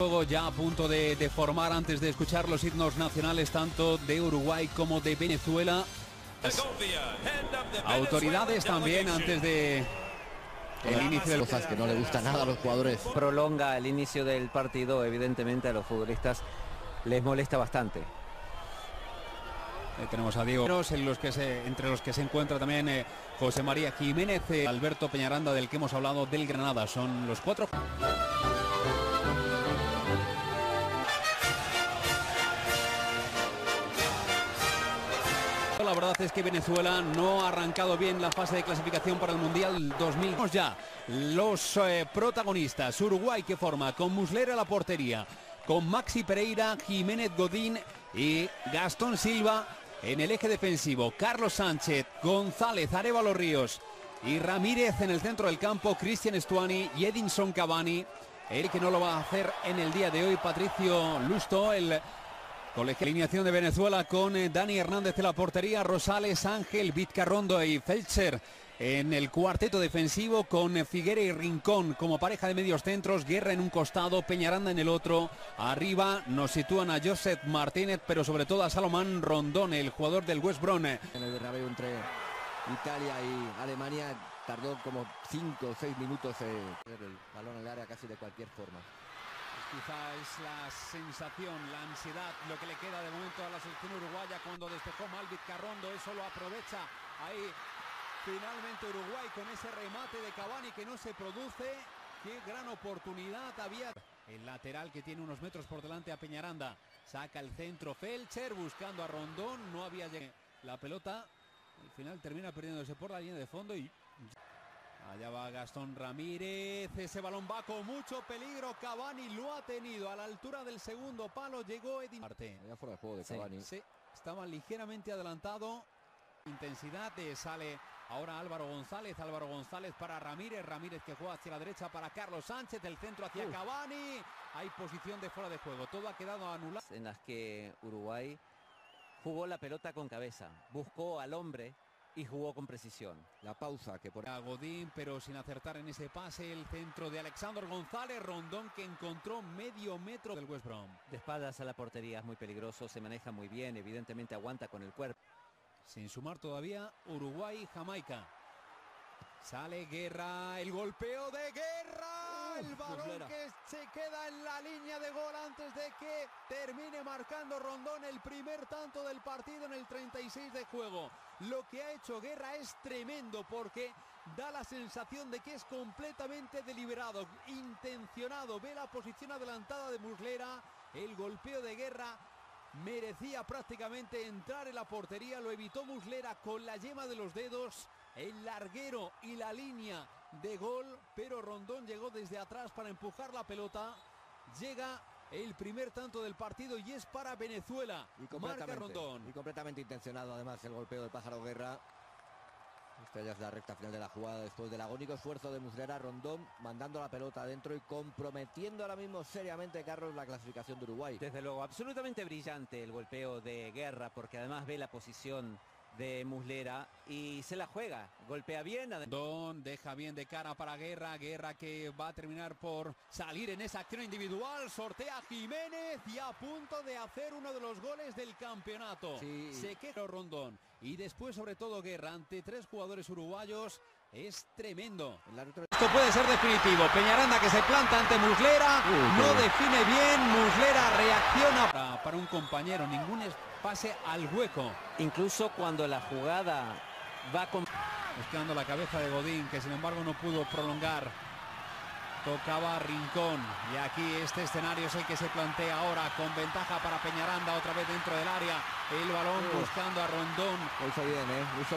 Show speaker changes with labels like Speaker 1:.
Speaker 1: Juego ya a punto de, de formar antes de escuchar los himnos nacionales tanto de Uruguay como de Venezuela. Autoridades también antes de el inicio del
Speaker 2: cosas que no le gusta nada a los jugadores.
Speaker 3: Prolonga el inicio del partido, evidentemente a los futbolistas les molesta bastante.
Speaker 1: Tenemos a Diego en los que se, entre los que se encuentra también eh, José María Jiménez, eh, Alberto Peñaranda del que hemos hablado del Granada. Son los cuatro. Verdad es que Venezuela no ha arrancado bien la fase de clasificación para el Mundial 2000. Ya los eh, protagonistas, Uruguay que forma con Muslera la portería, con Maxi Pereira, Jiménez Godín y Gastón Silva en el eje defensivo. Carlos Sánchez, González, Arevalo Ríos y Ramírez en el centro del campo, Cristian Estuani y Edinson Cavani. El que no lo va a hacer en el día de hoy, Patricio Lusto, el Colegio alineación de Venezuela con eh, Dani Hernández de la portería, Rosales, Ángel, Vizcarrondo y Felcher en el cuarteto defensivo con eh, Figuera y Rincón como pareja de medios centros, Guerra en un costado, Peñaranda en el otro. Arriba nos sitúan a Joseph Martínez, pero sobre todo a Salomán Rondón, el jugador del West Brom.
Speaker 2: En el Bernabéu entre Italia y Alemania tardó como 5 o 6 minutos eh, el balón en el área casi de cualquier forma.
Speaker 1: Quizá es la sensación, la ansiedad, lo que le queda de momento a la selección uruguaya cuando despejó Malvit Carrondo, eso lo aprovecha ahí finalmente Uruguay con ese remate de Cavani que no se produce. Qué gran oportunidad había. El lateral que tiene unos metros por delante a Peñaranda. Saca el centro Felcher buscando a Rondón. No había la pelota. Al final termina perdiéndose por la línea de fondo y Allá va Gastón Ramírez, ese balón va con mucho peligro, Cavani lo ha tenido a la altura del segundo palo, llegó Edin Marte.
Speaker 2: Allá fuera de juego de Cavani.
Speaker 1: Sí, sí, estaba ligeramente adelantado, intensidad de sale ahora Álvaro González, Álvaro González para Ramírez, Ramírez que juega hacia la derecha para Carlos Sánchez, el centro hacia
Speaker 2: Uf.
Speaker 1: Cavani, hay posición de fuera de juego, todo ha quedado anulado.
Speaker 3: En las que Uruguay jugó la pelota con cabeza, buscó al hombre y jugó con precisión.
Speaker 2: La pausa que por
Speaker 1: A Godín, pero sin acertar en ese pase, el centro de Alexander González, Rondón que encontró medio metro del West Brom.
Speaker 3: De espaldas a la portería es muy peligroso, se maneja muy bien, evidentemente aguanta con el cuerpo.
Speaker 1: Sin sumar todavía Uruguay y Jamaica. Sale Guerra, el golpeo de Guerra, el balón que se queda en la línea de gol antes de que termine marcando Rondón el primer tanto del partido en el 36 de juego. Lo que ha hecho Guerra es tremendo porque da la sensación de que es completamente deliberado, intencionado, ve la posición adelantada de Muslera, el golpeo de Guerra merecía prácticamente entrar en la portería, lo evitó Muslera con la yema de los dedos, el larguero y la línea de gol, pero Rondón llegó desde atrás para empujar la pelota, llega el primer tanto del partido y es para Venezuela,
Speaker 2: y
Speaker 1: marca
Speaker 2: completamente,
Speaker 1: Rondón.
Speaker 2: y completamente intencionado además el golpeo del pájaro Guerra. Esta ya es la recta final de la jugada después del agónico esfuerzo de Muslera Rondón mandando la pelota adentro y comprometiendo ahora mismo seriamente Carlos la clasificación de Uruguay.
Speaker 3: Desde luego, absolutamente brillante el golpeo de Guerra, porque además ve la posición de Muslera y se la juega. Golpea bien,
Speaker 1: Rondón deja bien de cara para Guerra, Guerra que va a terminar por salir en esa acción individual, sortea Jiménez y a punto de hacer uno de los goles del campeonato.
Speaker 2: Sí.
Speaker 1: Se queja Rondón y después sobre todo Guerra ante tres jugadores uruguayos es tremendo. Esto puede ser definitivo. Peñaranda que se planta ante Muslera, no define bien, Muslera reacciona para, para un compañero, ningún pase al hueco.
Speaker 3: incluso cuando la jugada va con
Speaker 1: Buscando la cabeza de Godín, que sin embargo no pudo prolongar. Tocaba Rincón. Y aquí este escenario es el que se plantea ahora con ventaja para Peñaranda, otra vez dentro del área. El balón buscando a Rondón.
Speaker 2: hizo bien, ¿eh? Hizo bien.